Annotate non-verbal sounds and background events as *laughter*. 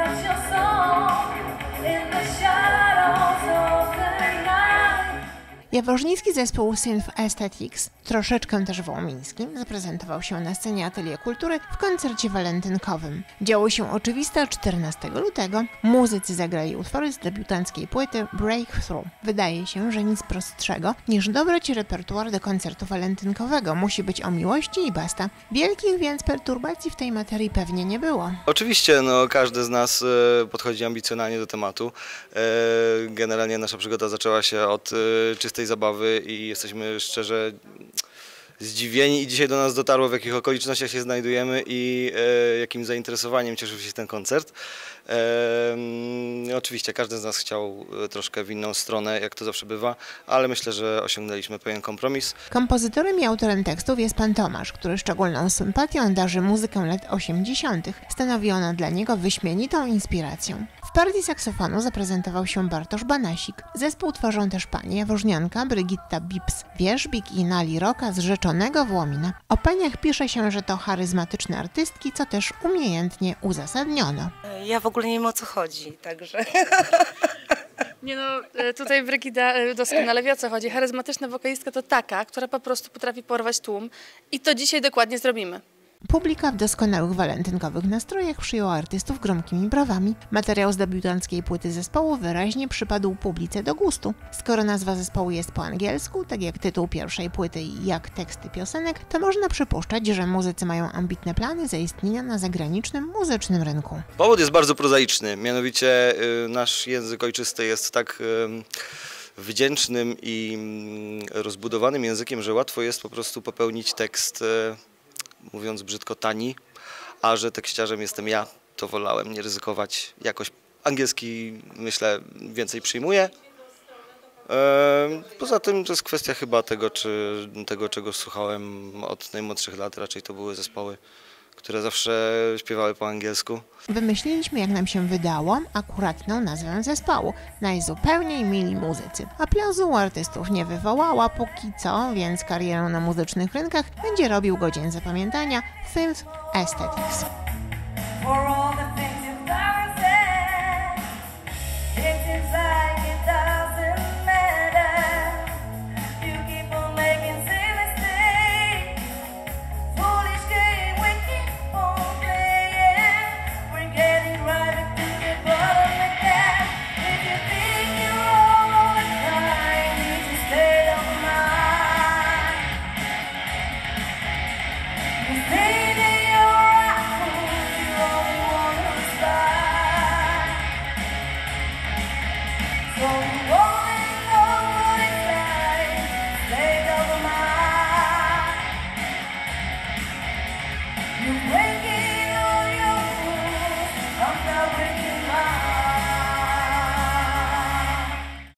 That's Jaworznicki zespół Synth Aesthetics, troszeczkę też wołomińskim, zaprezentował się na scenie Atelier Kultury w koncercie walentynkowym. Działo się oczywiste 14 lutego. Muzycy zagrali utwory z debiutanckiej płyty Breakthrough. Wydaje się, że nic prostszego niż dobrać repertuar do koncertu walentynkowego. Musi być o miłości i basta. Wielkich więc perturbacji w tej materii pewnie nie było. Oczywiście, no, każdy z nas e, podchodzi ambicjonalnie do tematu. E, Generalnie nasza przygoda zaczęła się od e, czystej zabawy i jesteśmy szczerze zdziwieni i dzisiaj do nas dotarło w jakich okolicznościach się znajdujemy i e, jakim zainteresowaniem cieszył się ten koncert. E, oczywiście każdy z nas chciał e, troszkę w inną stronę, jak to zawsze bywa, ale myślę, że osiągnęliśmy pewien kompromis. Kompozytorem i autorem tekstów jest pan Tomasz, który szczególną sympatią darzy muzykę lat 80. Stanowi ona dla niego wyśmienitą inspiracją. W partii saksofonu zaprezentował się Bartosz Banasik. Zespół tworzą też pani Jaworznianka, Brygitta Bips, Wierzbik i Nali Roka z Rzeczonego Włomina. O paniach pisze się, że to charyzmatyczne artystki, co też umiejętnie uzasadniono. Ja w ogóle nie wiem o co chodzi, także. *laughs* Nie no, e, tutaj Brygida e, doskonale wie o co chodzi. Charyzmatyczna wokalistka to taka, która po prostu potrafi porwać tłum i to dzisiaj dokładnie zrobimy. Publika w doskonałych walentynkowych nastrojach przyjęła artystów gromkimi brawami. Materiał z debiutanckiej płyty zespołu wyraźnie przypadł publice do gustu. Skoro nazwa zespołu jest po angielsku, tak jak tytuł pierwszej płyty i jak teksty piosenek, to można przypuszczać, że muzycy mają ambitne plany zaistnienia na zagranicznym muzycznym rynku. Powód jest bardzo prozaiczny, mianowicie y, nasz język ojczysty jest tak y, wdzięcznym i mm, rozbudowanym językiem, że łatwo jest po prostu popełnić tekst, y, mówiąc brzydko, tani, a że tekściarzem jestem ja, to wolałem nie ryzykować. Jakoś angielski, myślę, więcej przyjmuję. Poza tym to jest kwestia chyba tego, czy, tego, czego słuchałem od najmłodszych lat. Raczej to były zespoły, które zawsze śpiewały po angielsku. Wymyśliliśmy, jak nam się wydało, akuratną nazwę zespołu. Najzupełniej mili muzycy. Aplauzu u artystów nie wywołała póki co, więc karierę na muzycznych rynkach będzie robił godzien zapamiętania Synth Aesthetics. For all